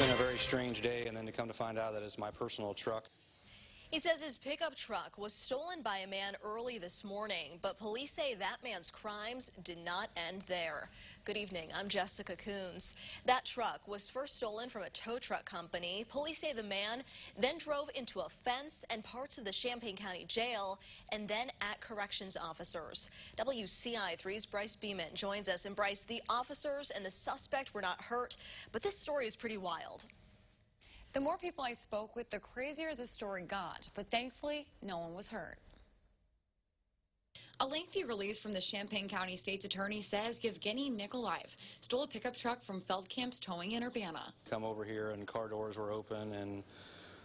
been a very strange day, and then to come to find out that it's my personal truck. He says his pickup truck was stolen by a man early this morning, but police say that man's crimes did not end there. Good evening, I'm Jessica Coons. That truck was first stolen from a tow truck company. Police say the man then drove into a fence and parts of the Champaign County Jail and then at corrections officers. WCIA 3's Bryce Beeman joins us. And Bryce, the officers and the suspect were not hurt, but this story is pretty wild. The more people I spoke with, the crazier the story got, but thankfully, no one was hurt. A lengthy release from the Champaign County State's Attorney says Yevgeny Nikolaev stole a pickup truck from Feldkamp's Towing in Urbana. Come over here, and car doors were open, and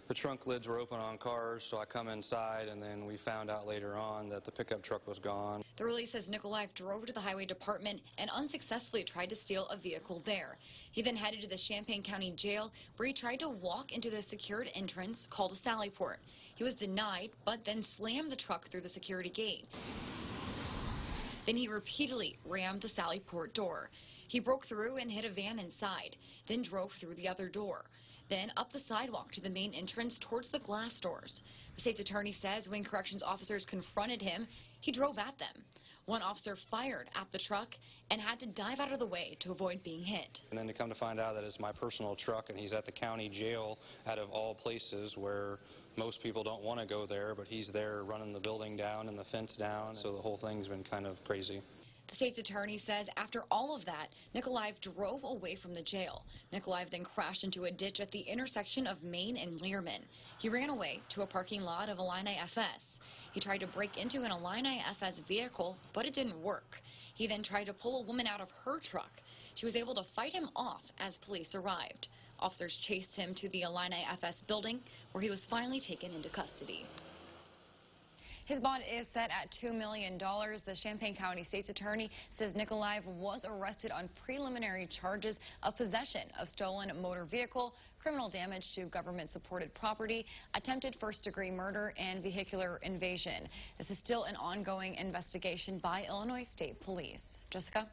the trunk lids were open on cars, so I come inside, and then we found out later on that the pickup truck was gone. The release says Nikolaev drove to the highway department and unsuccessfully tried to steal a vehicle there. He then headed to the Champaign County Jail, where he tried to walk into the secured entrance called a Sallyport. He was denied, but then slammed the truck through the security gate. Then he repeatedly rammed the Sallyport door. He broke through and hit a van inside, then drove through the other door then up the sidewalk to the main entrance towards the glass doors. The state's attorney says when corrections officers confronted him, he drove at them. One officer fired at the truck and had to dive out of the way to avoid being hit. And then to come to find out that it's my personal truck and he's at the county jail out of all places where most people don't want to go there, but he's there running the building down and the fence down. So the whole thing's been kind of crazy. The state's attorney says after all of that, Nikolaev drove away from the jail. Nikolaev then crashed into a ditch at the intersection of Main and Lierman. He ran away to a parking lot of Illini FS. He tried to break into an Illini FS vehicle, but it didn't work. He then tried to pull a woman out of her truck. She was able to fight him off as police arrived. Officers chased him to the Illini FS building, where he was finally taken into custody. His bond is set at $2 million. The Champaign County State's Attorney says Nikolaev was arrested on preliminary charges of possession of stolen motor vehicle, criminal damage to government-supported property, attempted first-degree murder, and vehicular invasion. This is still an ongoing investigation by Illinois State Police. Jessica?